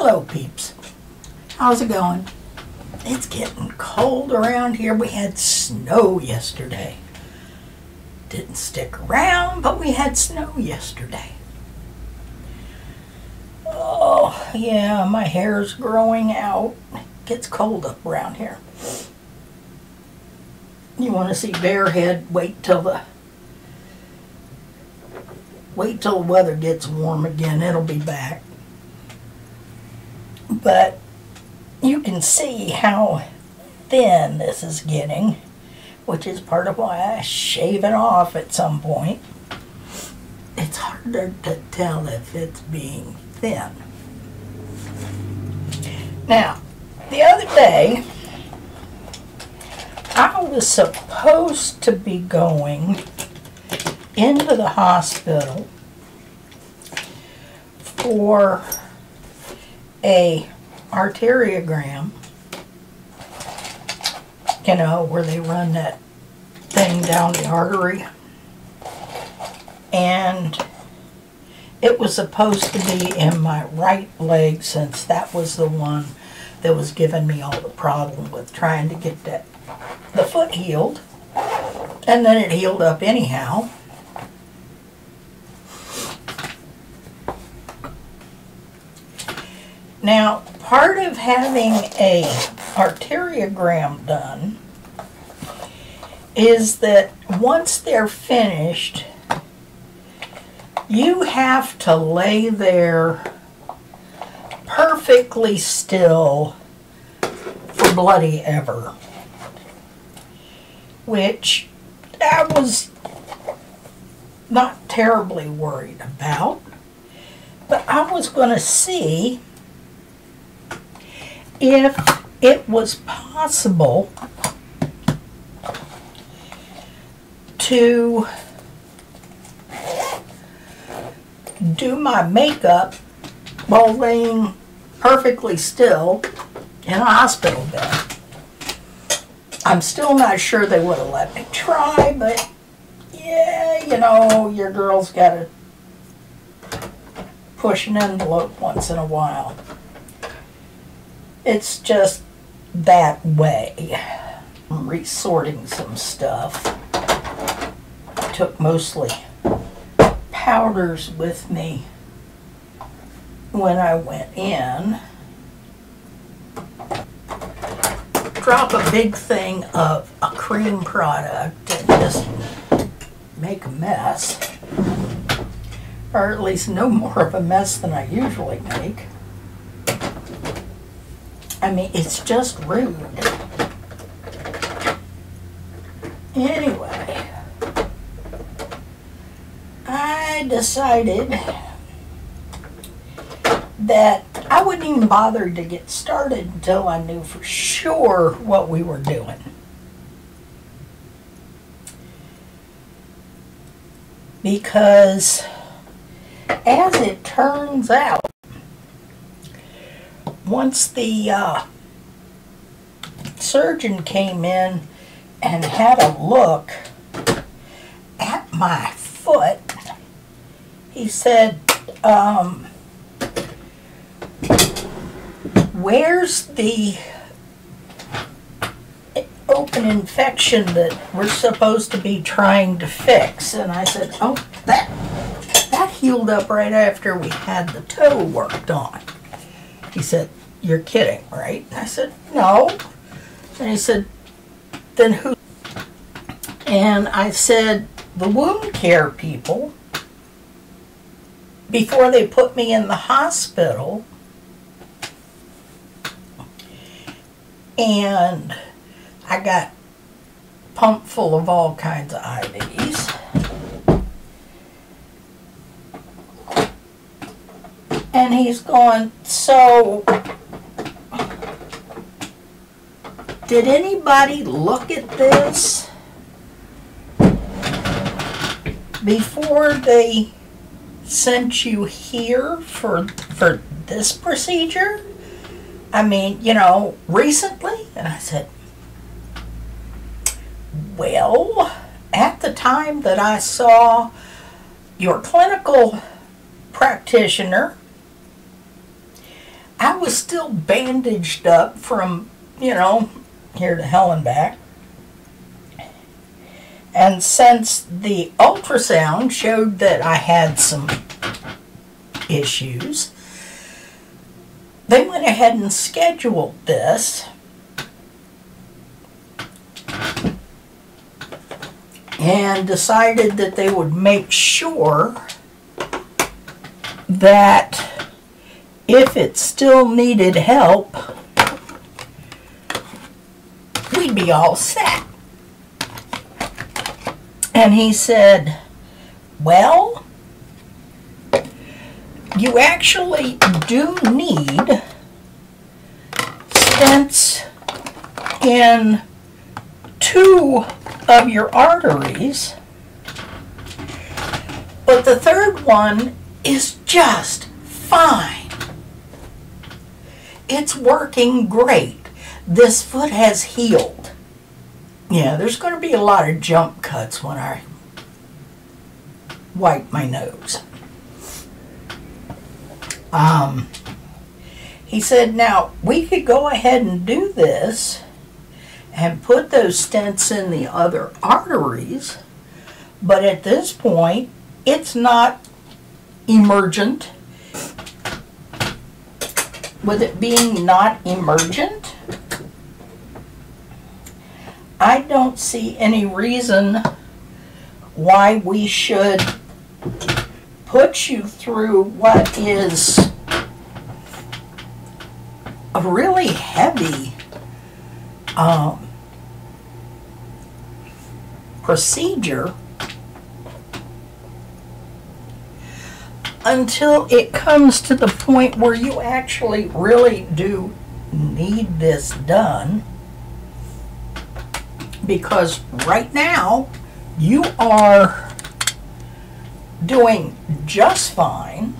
Hello, peeps. How's it going? It's getting cold around here. We had snow yesterday. Didn't stick around, but we had snow yesterday. Oh, yeah, my hair's growing out. It gets cold up around here. You want to see Bearhead? Wait till the wait till the weather gets warm again. It'll be back. But you can see how thin this is getting, which is part of why I shave it off at some point. It's harder to tell if it's being thin. Now, the other day, I was supposed to be going into the hospital for a arteriogram, you know, where they run that thing down the artery. And it was supposed to be in my right leg since that was the one that was giving me all the problem with trying to get that the foot healed. And then it healed up anyhow. Now, part of having a arteriogram done is that once they're finished, you have to lay there perfectly still for bloody ever. Which I was not terribly worried about. But I was going to see if it was possible to do my makeup while laying perfectly still in a hospital bed. I'm still not sure they would have let me try, but yeah, you know, your girl's got to push an envelope once in a while. It's just that way. I'm resorting some stuff. I took mostly powders with me when I went in. Drop a big thing of a cream product and just make a mess. Or at least no more of a mess than I usually make. I mean, it's just rude. Anyway, I decided that I wouldn't even bother to get started until I knew for sure what we were doing. Because as it turns out, once the uh, surgeon came in and had a look at my foot, he said, um, where's the open infection that we're supposed to be trying to fix? And I said, oh, that, that healed up right after we had the toe worked on. He said, you're kidding, right? And I said, no. And he said, then who? And I said, the wound care people, before they put me in the hospital, and I got pumped full of all kinds of IVs. And he's going, so Did anybody look at this before they sent you here for for this procedure? I mean, you know, recently? And I said, well, at the time that I saw your clinical practitioner, I was still bandaged up from, you know, here to Helen back. And since the ultrasound showed that I had some issues, they went ahead and scheduled this. And decided that they would make sure that if it still needed help, be all set. And he said, Well, you actually do need stents in two of your arteries, but the third one is just fine. It's working great. This foot has healed. Yeah, there's going to be a lot of jump cuts when I wipe my nose. Um, he said, now we could go ahead and do this and put those stents in the other arteries, but at this point, it's not emergent. With it being not emergent, I don't see any reason why we should put you through what is a really heavy um, procedure until it comes to the point where you actually really do need this done because right now you are doing just fine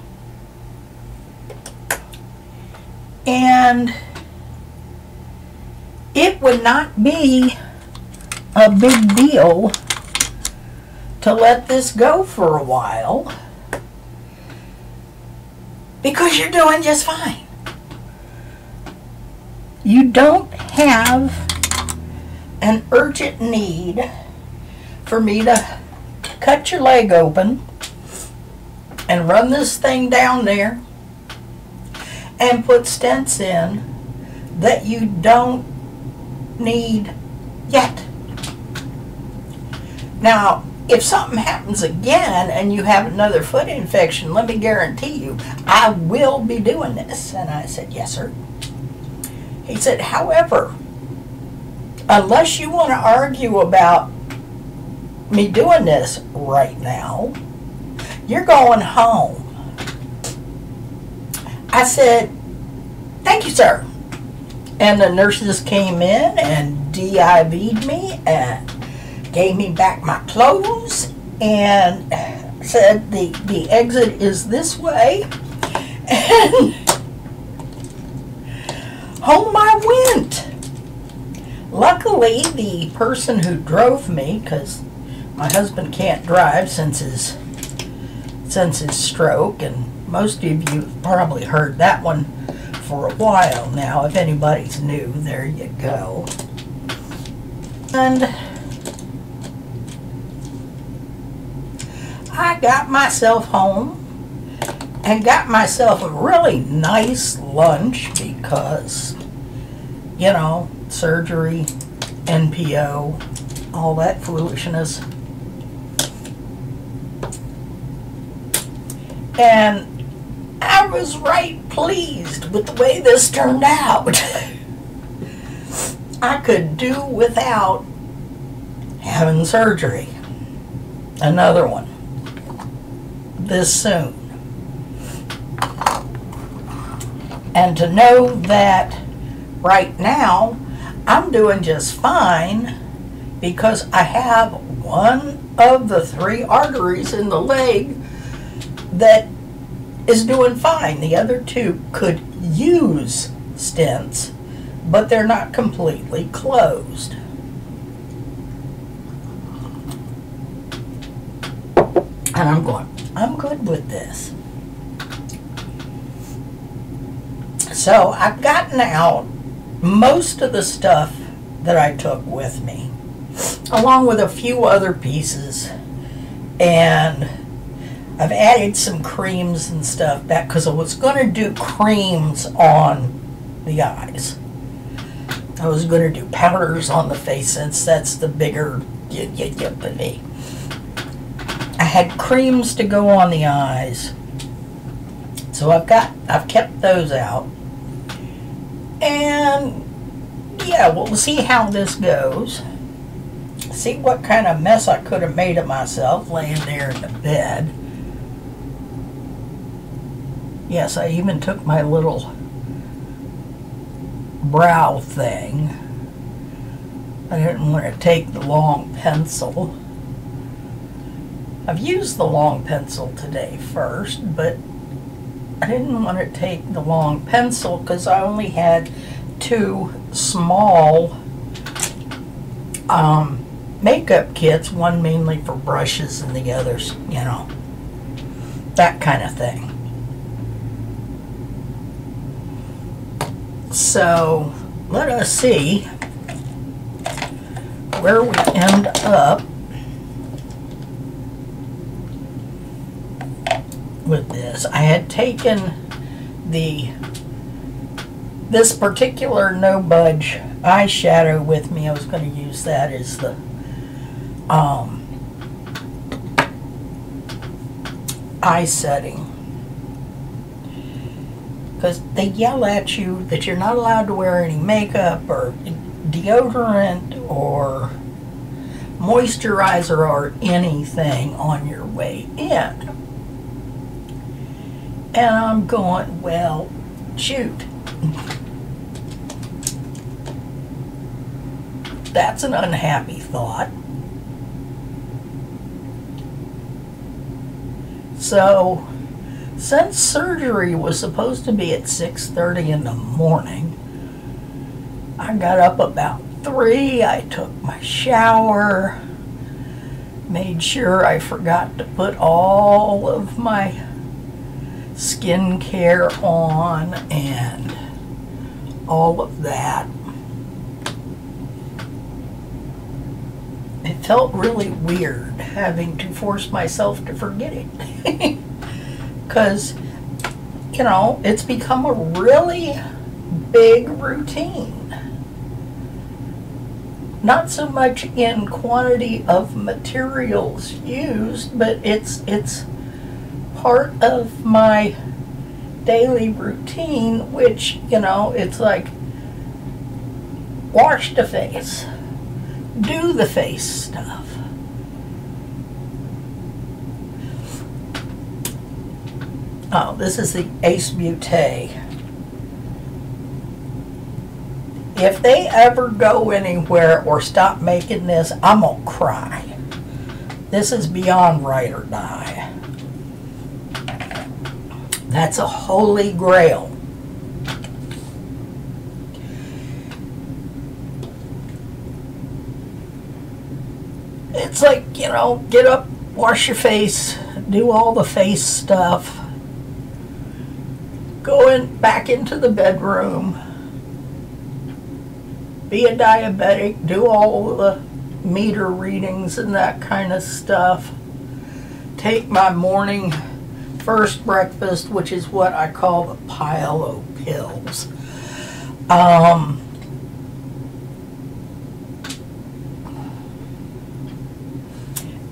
and it would not be a big deal to let this go for a while because you're doing just fine. You don't have an urgent need for me to cut your leg open and run this thing down there and put stents in that you don't need yet. Now, if something happens again and you have another foot infection, let me guarantee you, I will be doing this. And I said, yes, sir. He said, however, unless you want to argue about me doing this right now, you're going home. I said, thank you, sir. And the nurses came in and DIV'd me and gave me back my clothes and said the, the exit is this way. And home I went. Luckily, the person who drove me, because my husband can't drive since his since his stroke, and most of you probably heard that one for a while now. If anybody's new, there you go. And I got myself home and got myself a really nice lunch because, you know, surgery, NPO, all that foolishness. And I was right pleased with the way this turned out. I could do without having surgery. Another one. This soon. And to know that right now I'm doing just fine because I have one of the three arteries in the leg that is doing fine. The other two could use stents, but they're not completely closed. And I'm going, I'm good with this. So I've gotten out most of the stuff that I took with me, along with a few other pieces. And I've added some creams and stuff back because I was going to do creams on the eyes. I was going to do powders on the face since that's the bigger y- y- y- for me. I had creams to go on the eyes. So I've got I've kept those out. And yeah, we'll see how this goes. See what kind of mess I could have made of myself laying there in the bed. Yes, I even took my little brow thing. I didn't want to take the long pencil. I've used the long pencil today first, but I didn't want to take the long pencil because I only had two small um, makeup kits, one mainly for brushes and the others, you know, that kind of thing. So let us see where we end up with this. I had taken the this particular no budge eyeshadow with me. I was going to use that as the um, eye setting because they yell at you that you're not allowed to wear any makeup or deodorant or moisturizer or anything on your way in. And I'm going, well, shoot. That's an unhappy thought. So, since surgery was supposed to be at 6:30 in the morning, I got up about 3, I took my shower, made sure I forgot to put all of my skincare on and all of that. It felt really weird having to force myself to forget it. Because, you know, it's become a really big routine. Not so much in quantity of materials used, but it's it's part of my daily routine, which, you know, it's like wash the face, do the face stuff. Oh, this is the Ace Butte. If they ever go anywhere or stop making this, I'm gonna cry. This is beyond right or die. That's a holy grail. It's like, you know, get up, wash your face, do all the face stuff, go in, back into the bedroom, be a diabetic, do all the meter readings and that kind of stuff, take my morning first breakfast, which is what I call the pile of pills. Um,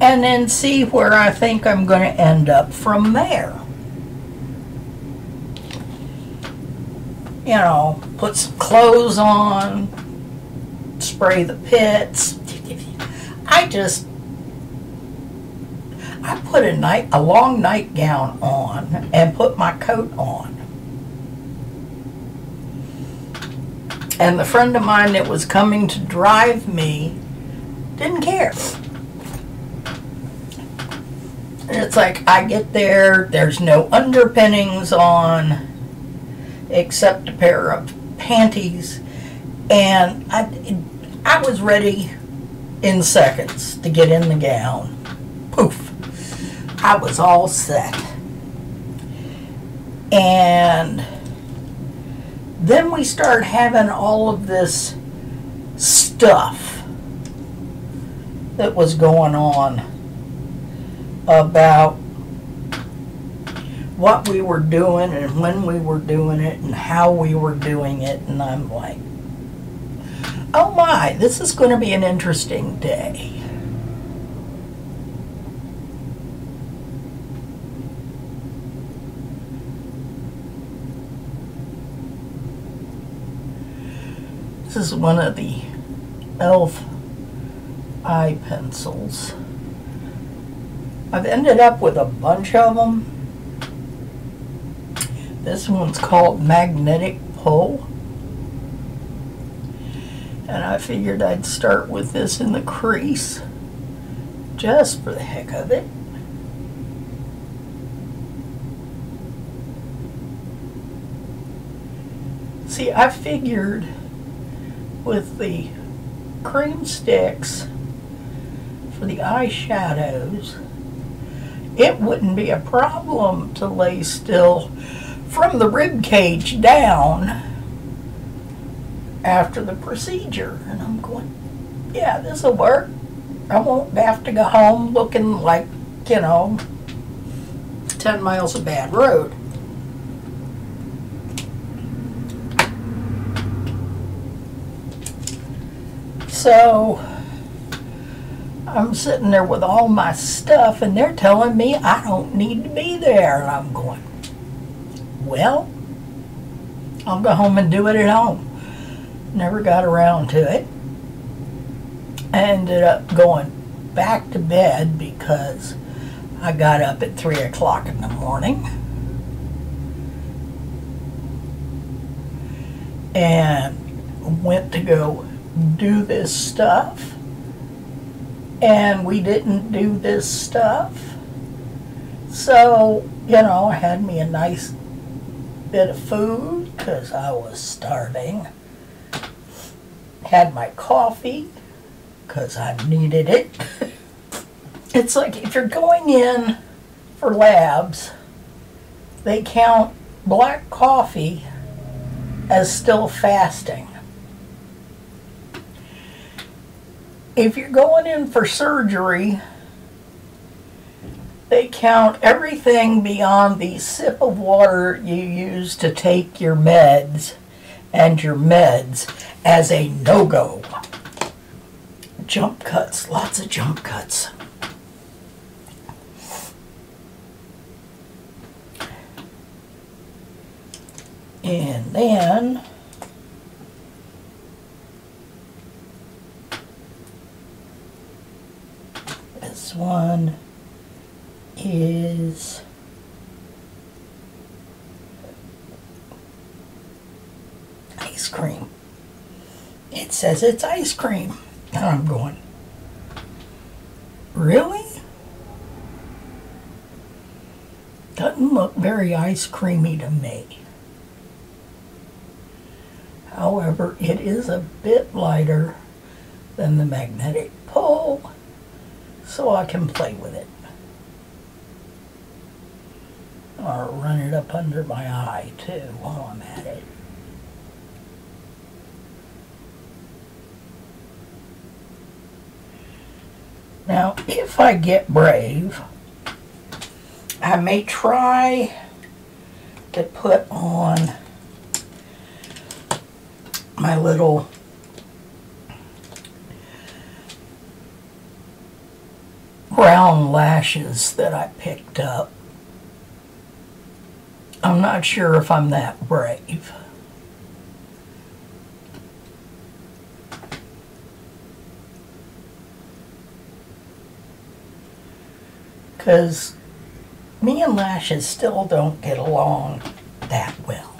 and then see where I think I'm going to end up from there. You know, put some clothes on, spray the pits. I just I put a night a long nightgown on and put my coat on. And the friend of mine that was coming to drive me didn't care. And it's like I get there, there's no underpinnings on except a pair of panties and I I was ready in seconds to get in the gown. Poof. I was all set. And then we start having all of this stuff that was going on about what we were doing and when we were doing it and how we were doing it. And I'm like, oh my, this is going to be an interesting day. This is one of the e.l.f. eye pencils. I've ended up with a bunch of them. This one's called Magnetic Pull. And I figured I'd start with this in the crease, just for the heck of it. See, I figured with the cream sticks for the eyeshadows, it wouldn't be a problem to lay still from the rib cage down after the procedure. And I'm going, yeah, this will work. I won't have to go home looking like, you know, 10 miles of bad road. So I'm sitting there with all my stuff, and they're telling me I don't need to be there. And I'm going, well, I'll go home and do it at home. Never got around to it. I ended up going back to bed because I got up at 3 o'clock in the morning. And went to go do this stuff and we didn't do this stuff. So, you know, I had me a nice bit of food because I was starving. Had my coffee because I needed it. it's like if you're going in for labs, they count black coffee as still fasting. If you're going in for surgery, they count everything beyond the sip of water you use to take your meds and your meds as a no-go. Jump cuts, lots of jump cuts. And then one is ice cream. It says it's ice cream. And I'm going, really? Doesn't look very ice creamy to me. However, it is a bit lighter than the magnetic pull so I can play with it. Or run it up under my eye too while I'm at it. Now, if I get brave, I may try to put on my little brown lashes that I picked up. I'm not sure if I'm that brave. Because me and lashes still don't get along that well.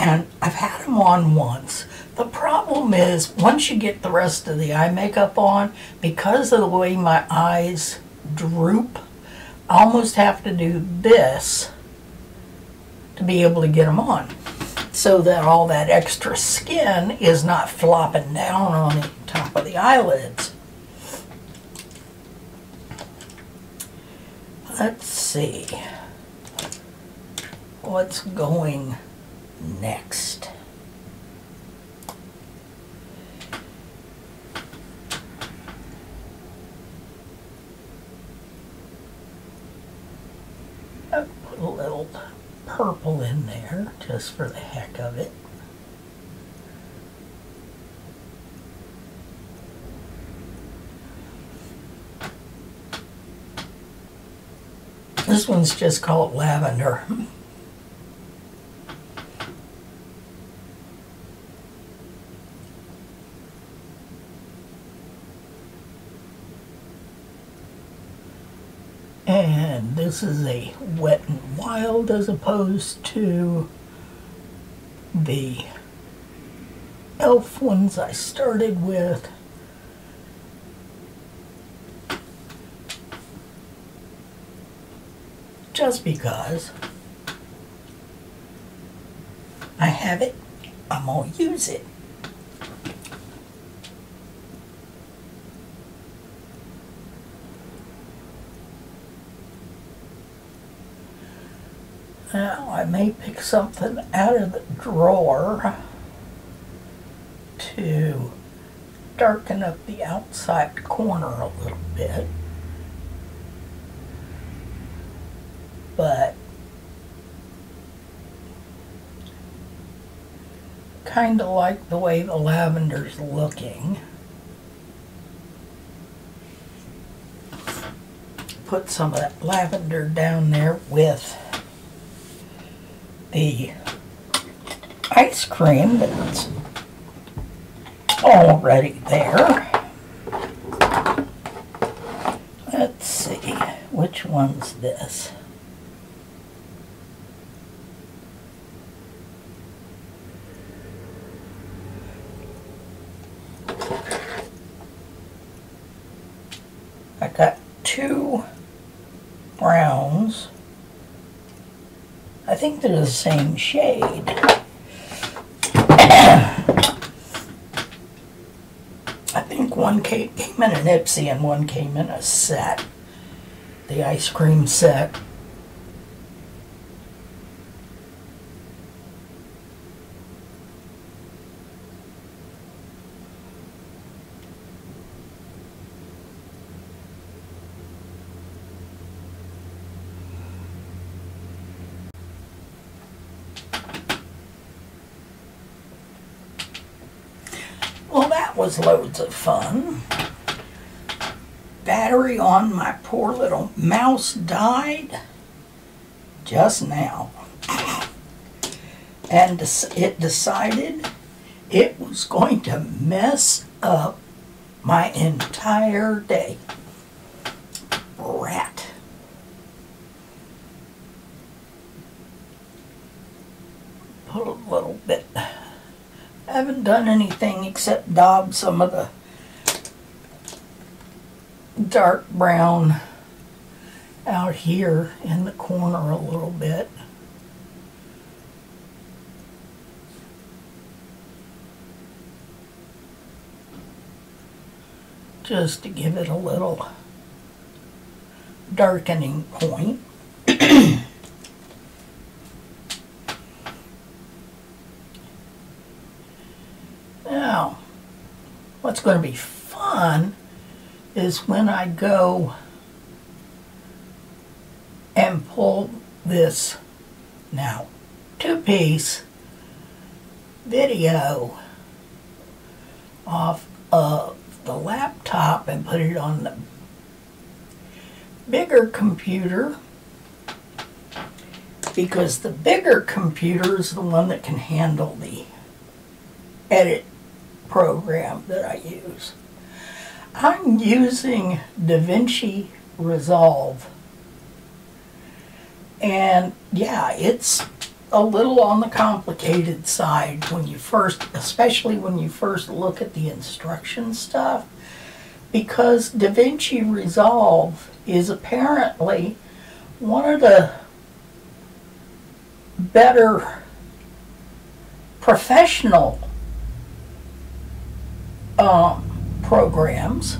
And I've had them on once the problem is, once you get the rest of the eye makeup on, because of the way my eyes droop, I almost have to do this to be able to get them on. So that all that extra skin is not flopping down on the top of the eyelids. Let's see what's going next. I'll a little purple in there just for the heck of it. This one's just called lavender. And this is a wet and wild as opposed to the elf ones I started with. Just because I have it, I'm gonna use it. Now, I may pick something out of the drawer to darken up the outside corner a little bit. But kind of like the way the lavender's looking. Put some of that lavender down there with the ice cream that's already there. Let's see, which one's this? I got two browns. I they're the same shade. I think one came, came in an Ipsy and one came in a set. The ice cream set. Well, that loads of fun. Battery on my poor little mouse died just now. And it decided it was going to mess up my entire day. Rat. Put a little bit I haven't done anything except daub some of the dark brown out here in the corner a little bit. Just to give it a little darkening point. Now, what's going to be fun is when I go and pull this now two piece video off of the laptop and put it on the bigger computer because the bigger computer is the one that can handle the edit program that I use. I'm using DaVinci Resolve. And yeah, it's a little on the complicated side when you first, especially when you first look at the instruction stuff, because DaVinci Resolve is apparently one of the better professional um, programs.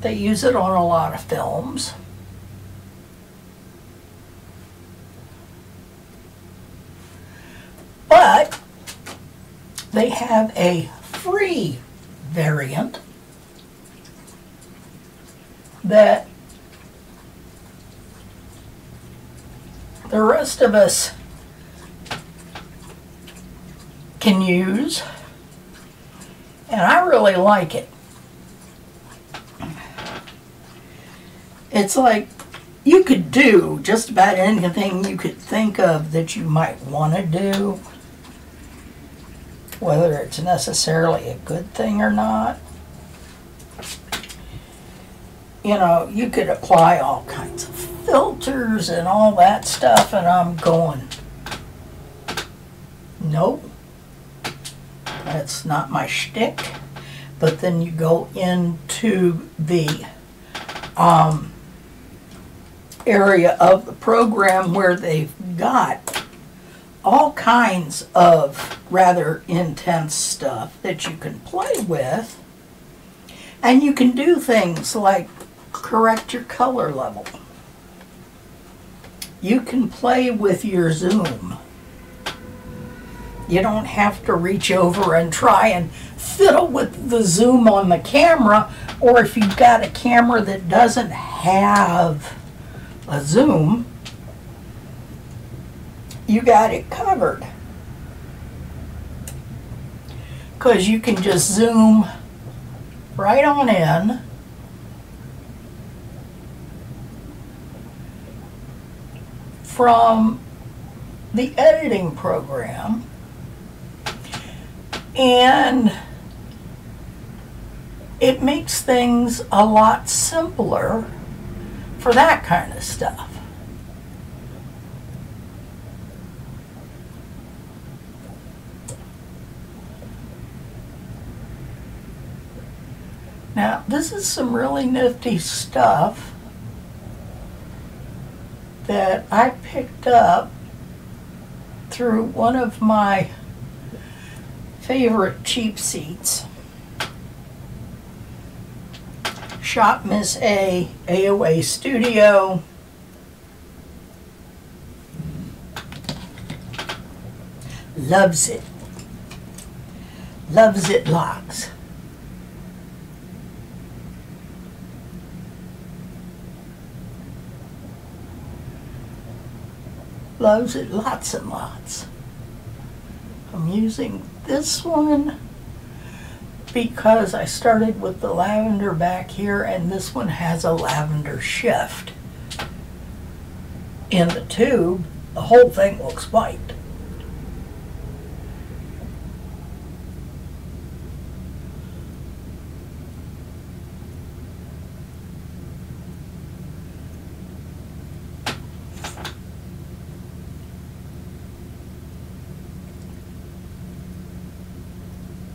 They use it on a lot of films. But they have a free variant that the rest of us can use, and I really like it. It's like you could do just about anything you could think of that you might want to do, whether it's necessarily a good thing or not. You know, you could apply all kinds of filters and all that stuff, and I'm going, nope, that's not my shtick. But then you go into the um, area of the program where they've got all kinds of rather intense stuff that you can play with. And you can do things like correct your color level. You can play with your zoom. You don't have to reach over and try and fiddle with the zoom on the camera, or if you've got a camera that doesn't have a zoom, you got it covered. Because you can just zoom right on in. from the editing program and it makes things a lot simpler for that kind of stuff. Now, this is some really nifty stuff that I picked up through one of my favorite cheap seats. Shop Miss A, AOA Studio. Loves it. Loves it locks. Loves it lots and lots. I'm using this one because I started with the lavender back here and this one has a lavender shift. In the tube, the whole thing looks white.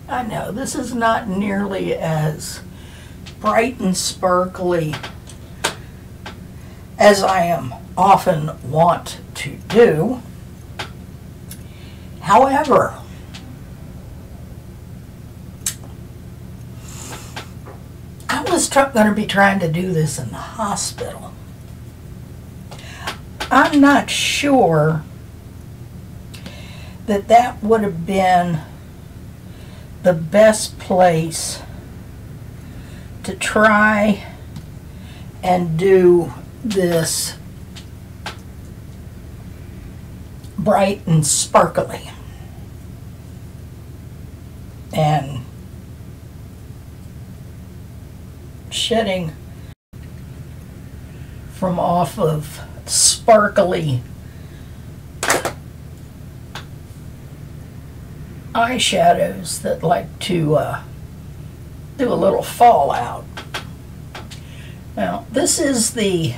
I know this is not nearly as bright and sparkly as I am often want to do. However, I was going to be trying to do this in the hospital. I'm not sure that that would have been the best place to try and do this bright and sparkly. And shedding from off of sparkly eyeshadows that like to uh, do a little fallout. Now, this is the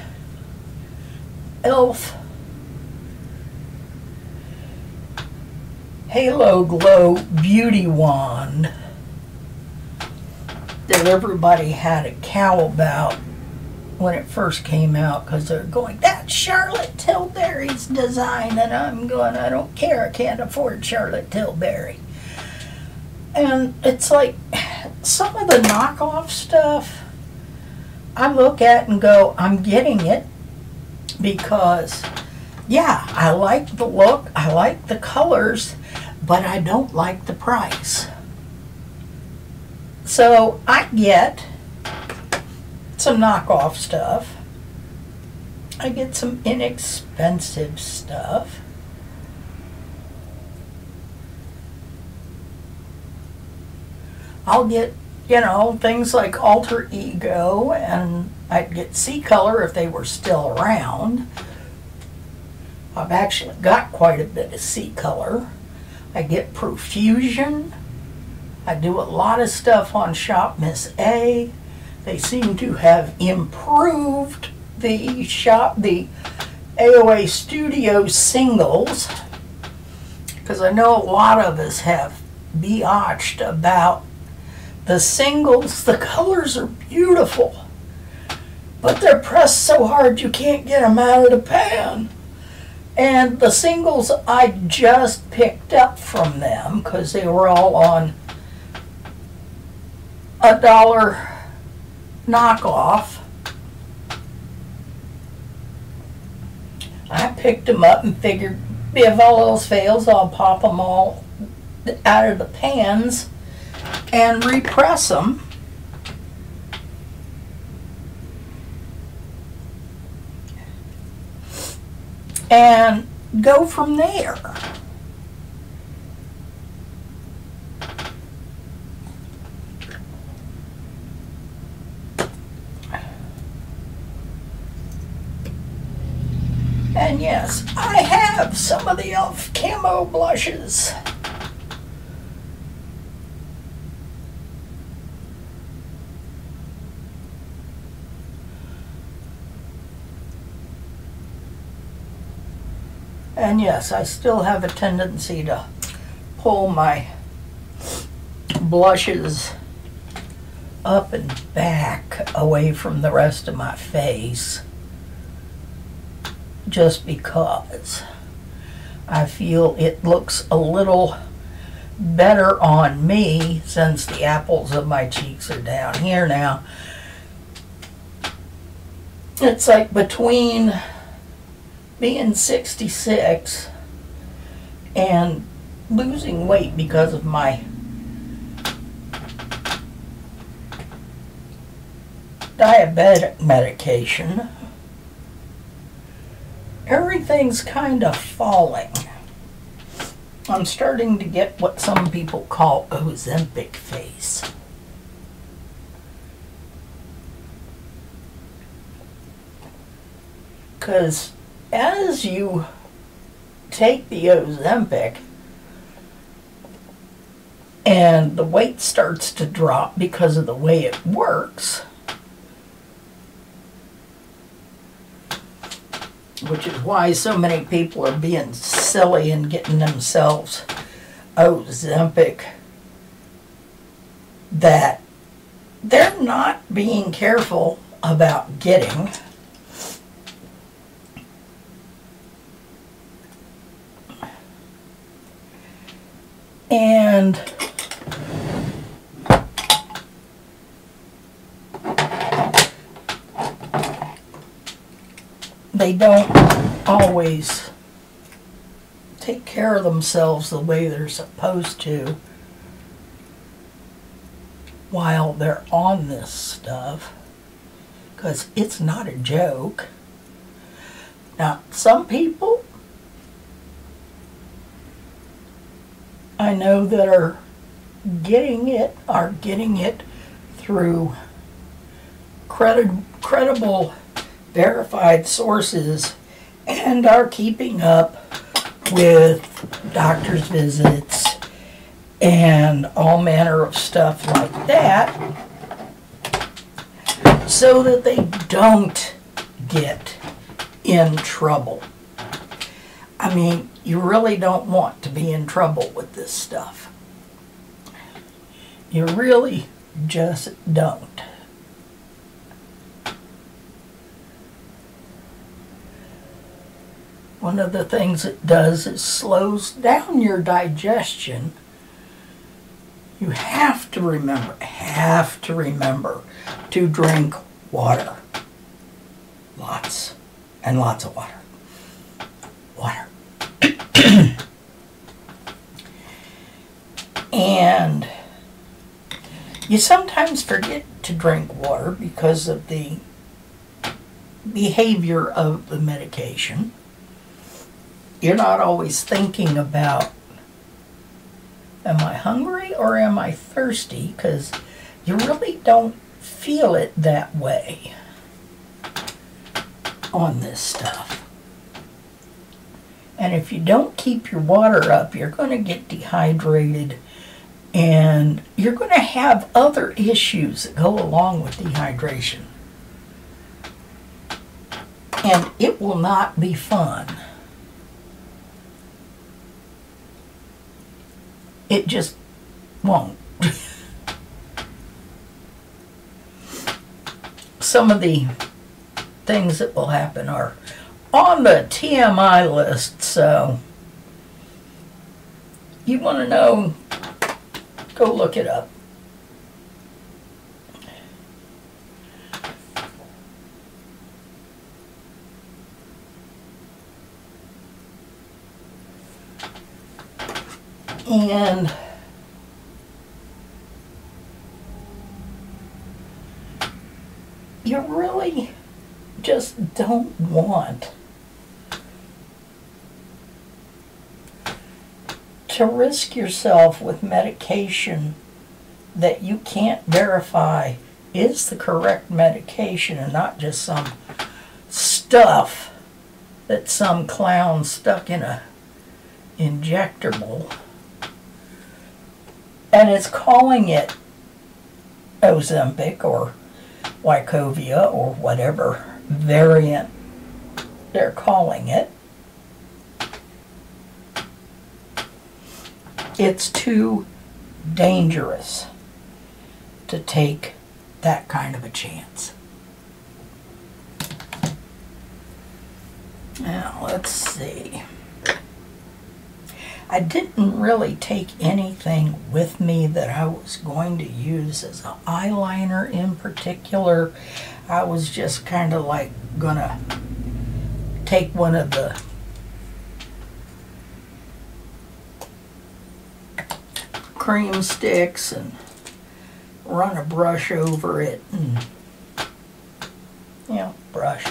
e.l.f. Halo Glow Beauty Wand that everybody had a cow about when it first came out because they're going, that's Charlotte Tilbury's design. And I'm going, I don't care. I can't afford Charlotte Tilbury. And it's like some of the knockoff stuff I look at and go, I'm getting it because, yeah, I like the look, I like the colors, but I don't like the price. So I get some knockoff stuff. I get some inexpensive stuff. I'll get, you know, things like Alter Ego, and I'd get Sea Color if they were still around. I've actually got quite a bit of Sea Color. I get Profusion. I do a lot of stuff on Shop Miss A. They seem to have improved the shop, the AOA Studio singles, because I know a lot of us have biatched about the singles. The colors are beautiful, but they're pressed so hard you can't get them out of the pan. And the singles I just picked up from them because they were all on a dollar knockoff. I picked them up and figured if all else fails, I'll pop them all out of the pans and repress them. And go from there. And yes, I have some of the e.l.f. camo blushes. And yes, I still have a tendency to pull my blushes up and back away from the rest of my face just because I feel it looks a little better on me since the apples of my cheeks are down here now. It's like between being 66 and losing weight because of my diabetic medication everything's kind of falling. I'm starting to get what some people call Ozempic face. Because as you take the Ozempic and the weight starts to drop because of the way it works, which is why so many people are being silly and getting themselves Ozempic that they're not being careful about getting. And they don't always take care of themselves the way they're supposed to while they're on this stuff because it's not a joke. Now, some people I know that are getting it are getting it through credi- credible verified sources and are keeping up with doctor's visits and all manner of stuff like that so that they don't get in trouble. I mean, you really don't want to be in trouble with this stuff. You really just don't. One of the things it does is slows down your digestion. You have to remember, have to remember to drink water. Lots and lots of water. and you sometimes forget to drink water because of the behavior of the medication. You're not always thinking about, am I hungry or am I thirsty? Because you really don't feel it that way on this stuff. And if you don't keep your water up, you're going to get dehydrated and you're going to have other issues that go along with dehydration. And it will not be fun. It just won't. Some of the things that will happen are on the TMI list, so you want to know, go look it up. And you really just don't want to risk yourself with medication that you can't verify is the correct medication and not just some stuff that some clown stuck in a injectable and it's calling it Ozempic or Wegovy or whatever variant they're calling it. It's too dangerous to take that kind of a chance. Now, let's see. I didn't really take anything with me that I was going to use as an eyeliner in particular. I was just kind of like gonna take one of the cream sticks and run a brush over it and you know brush.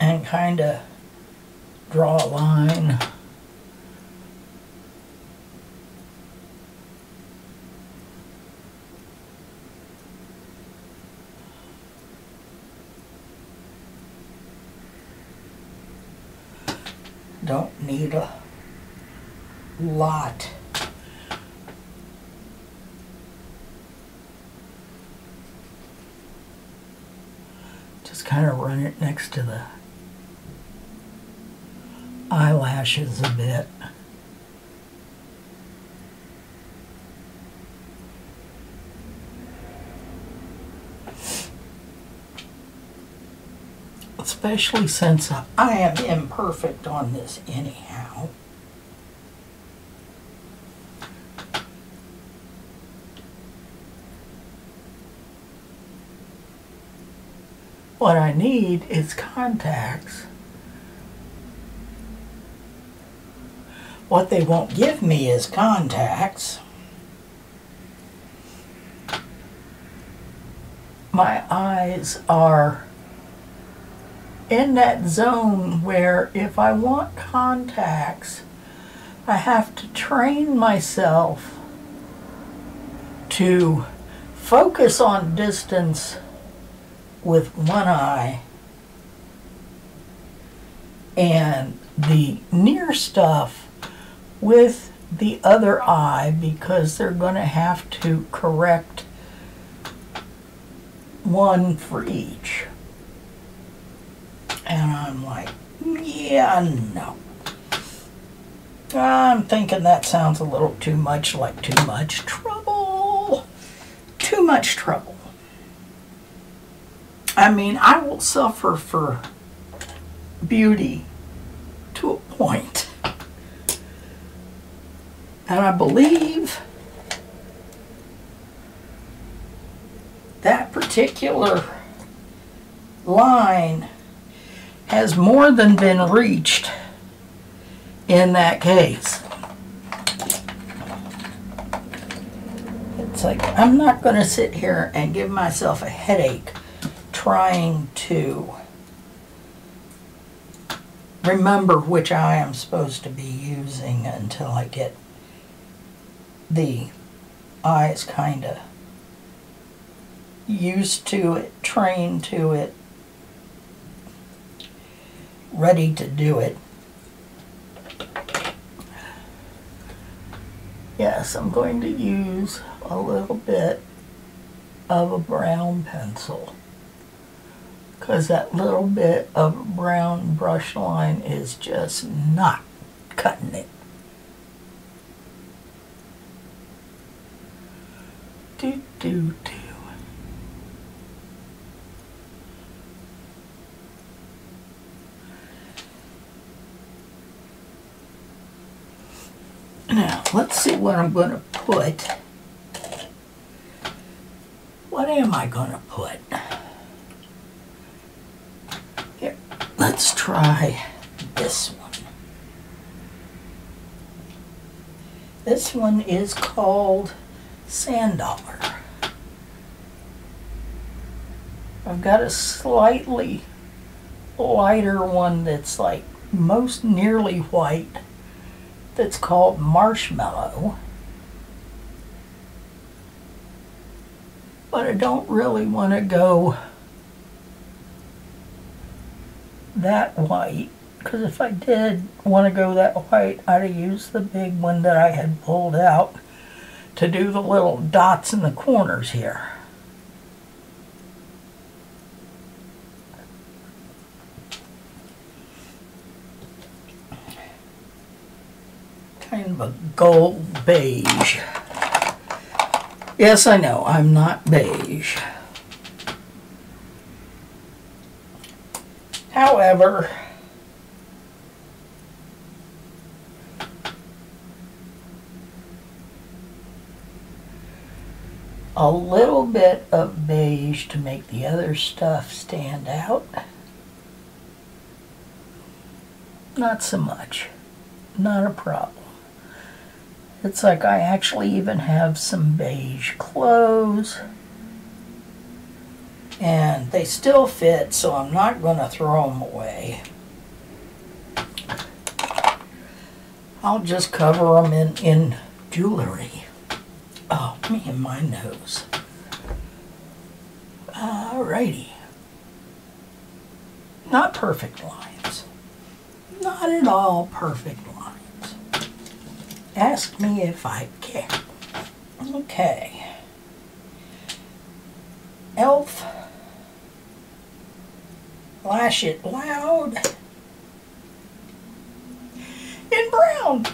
And kind of draw a line. Don't need a lot. Just kind of run it next to the eyelashes a bit. especially since I am imperfect on this anyhow. What I need is contacts. What they won't give me is contacts. My eyes are in that zone where if I want contacts, I have to train myself to focus on distance with one eye and the near stuff with the other eye because they're going to have to correct one for each. And I'm like, yeah, no. I'm thinking that sounds a little too much like too much trouble. Too much trouble. I mean, I will suffer for beauty to a point. And I believe that particular line has more than been reached in that case. It's like, I'm not going to sit here and give myself a headache trying to remember which eye I'm supposed to be using until I get the eyes kind of used to it, trained to it, ready to do it. Yes, I'm going to use a little bit of a brown pencil because that little bit of brown brush line is just not cutting it. Do, do, do. Now, let's see what I'm going to put. What am I going to put? Here, let's try this one. This one is called Sand Dollar. I've got a slightly lighter one that's like most nearly white that's called Marshmallow. But I don't really want to go that white because if I did want to go that white I'd have used the big one that I had pulled out to do the little dots in the corners here. Kind of a gold beige. Yes, I know, I'm not beige. However, a little bit of beige to make the other stuff stand out. Not so much. Not a problem. It's like I actually even have some beige clothes. And they still fit, so I'm not going to throw them away. I'll just cover them in, in jewelry. Oh, me and my nose. Alrighty. Not perfect lines. Not at all perfect lines. Ask me if I care. Okay. Elf. Lash it loud. In brown.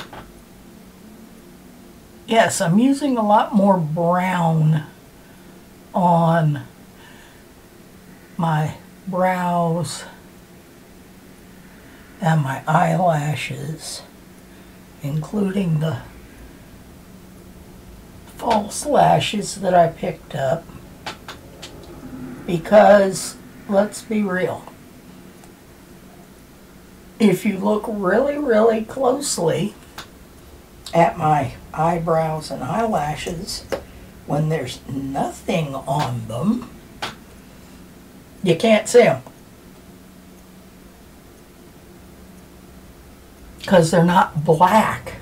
Yes, I'm using a lot more brown on my brows and my eyelashes, including the false lashes that I picked up because let's be real. If you look really, really closely at my eyebrows and eyelashes when there's nothing on them. You can't see them. Because they're not black.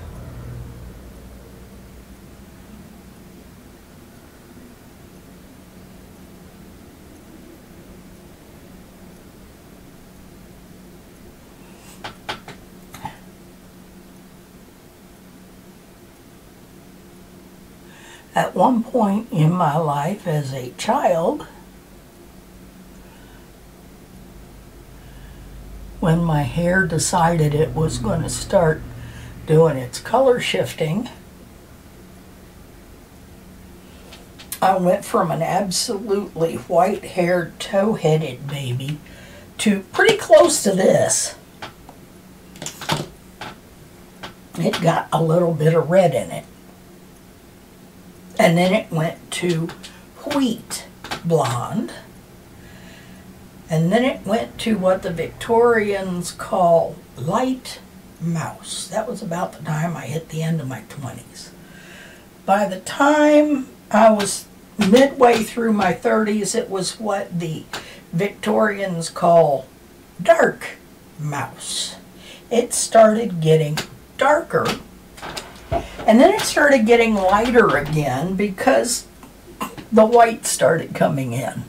At one point in my life as a child, when my hair decided it was going to start doing its color shifting, I went from an absolutely white-haired, tow-headed baby to pretty close to this. It got a little bit of red in it. And then it went to wheat blonde. And then it went to what the Victorians call light mouse. That was about the time I hit the end of my 20s. By the time I was midway through my 30s. It was what the Victorians call dark mouse. It started getting darker and then it started getting lighter again because the white started coming in.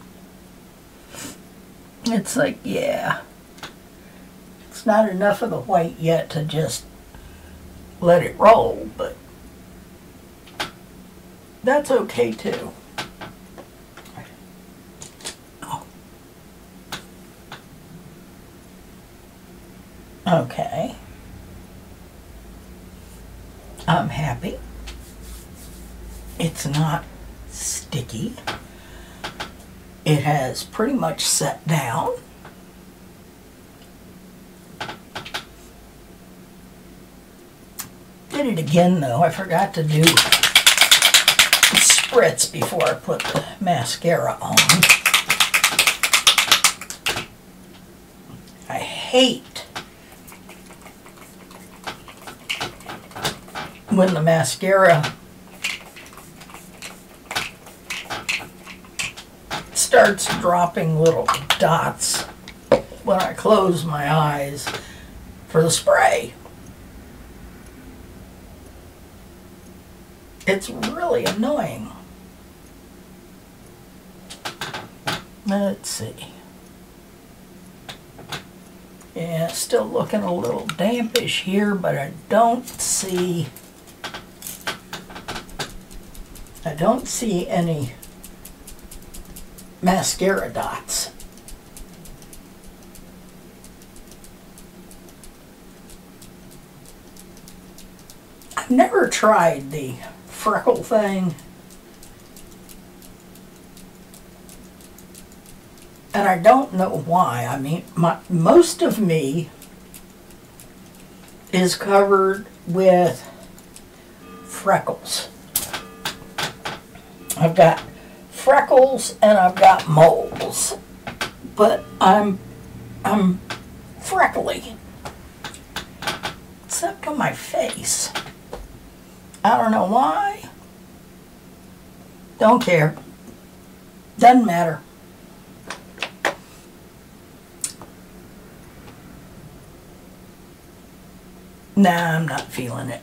It's like, yeah, it's not enough of the white yet to just let it roll, but that's okay too. Okay. I'm happy. It's not sticky. It has pretty much set down. Did it again though. I forgot to do spritz before I put the mascara on. I hate when the mascara starts dropping little dots when I close my eyes for the spray. It's really annoying. Let's see. Yeah, still looking a little dampish here, but I don't see I don't see any mascara dots. I've never tried the freckle thing. And I don't know why. I mean, my, most of me is covered with freckles. I've got freckles and I've got moles, but I'm I'm freckly, except on my face. I don't know why. Don't care. Doesn't matter. Nah, I'm not feeling it.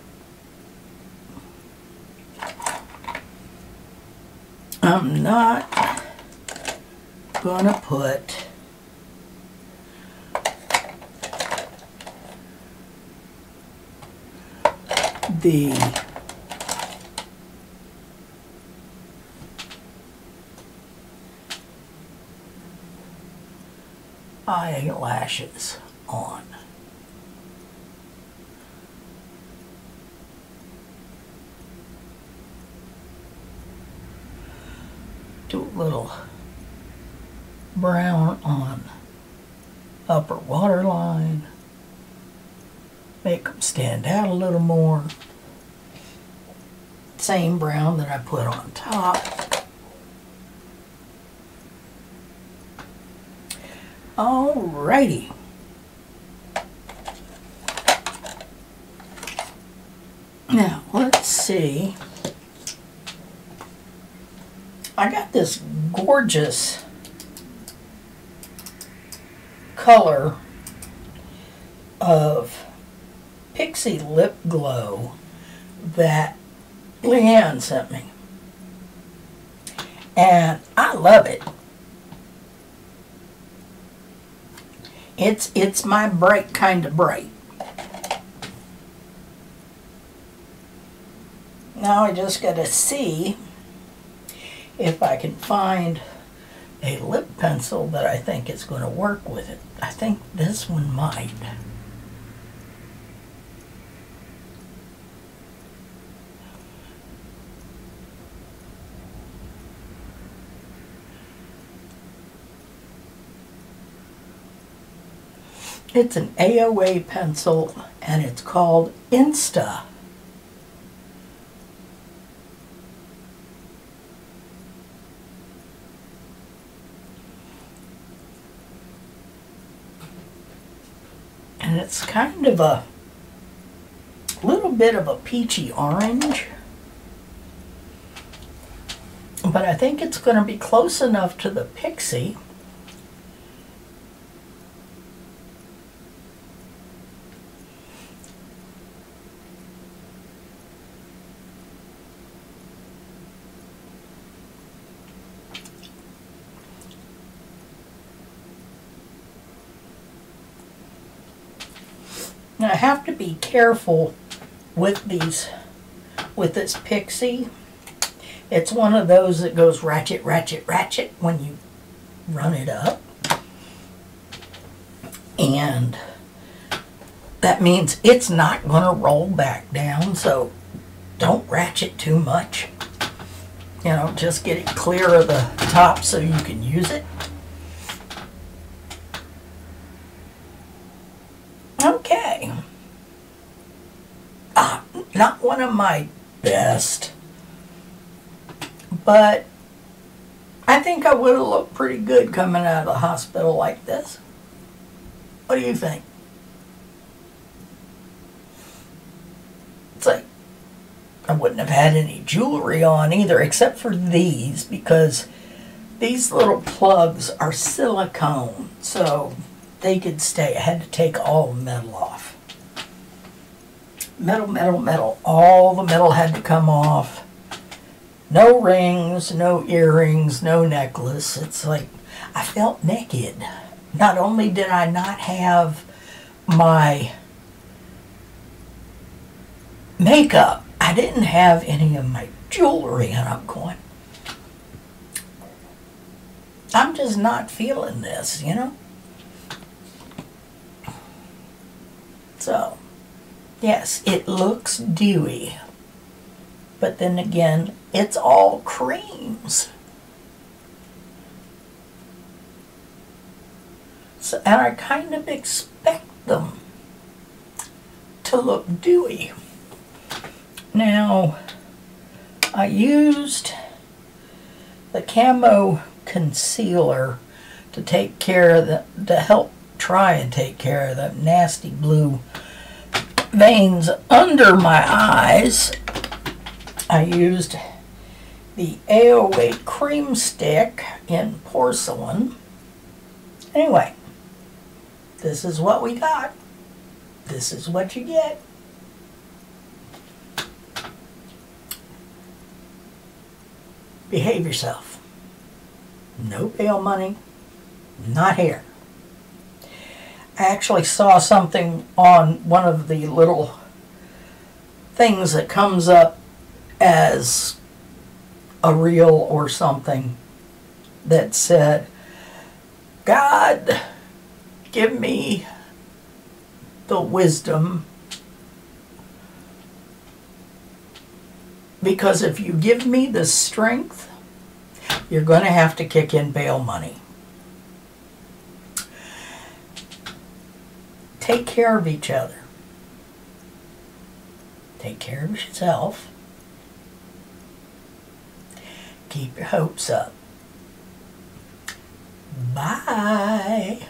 I'm not gonna put the eyelashes on. Do a little brown on upper waterline. Make them stand out a little more. Same brown that I put on top. Alrighty. Now, let's see. I got this gorgeous color of Pixi Lip Glow that Leanne sent me. And I love it. It's it's my bright kind of bright. Now I just got to see if I can find a lip pencil that I think is going to work with it. I think this one might. It's an AOA pencil and it's called Insta. And it's kind of a little bit of a peachy orange. But I think it's going to be close enough to the Pixi. Now I have to be careful with these, with this Pixi. It's one of those that goes ratchet, ratchet, ratchet when you run it up. And that means it's not going to roll back down, so don't ratchet too much. You know, just get it clear of the top so you can use it. Okay. Ah, not one of my best, but I think I would have looked pretty good coming out of the hospital like this. What do you think? It's like I wouldn't have had any jewelry on either, except for these, because these little plugs are silicone, so they could stay. I had to take all the metal off. Metal, metal, metal. All the metal had to come off. No rings, no earrings, no necklace. It's like I felt naked. Not only did I not have my makeup, I didn't have any of my jewelry, and I'm going, I'm just not feeling this, you know? So, yes, it looks dewy. But then again, it's all creams. So, and I kind of expect them to look dewy. Now, I used the camo concealer to take care of the, to help try and take care of the nasty blue veins under my eyes. I used the AOA cream stick in porcelain. Anyway, this is what we got. This is what you get. Behave yourself. No bail money, not here. I actually saw something on one of the little things that comes up as a reel or something that said, God, give me the wisdom because if you give me the strength, you're going to have to kick in bail money. Take care of each other. Take care of yourself. Keep your hopes up. Bye.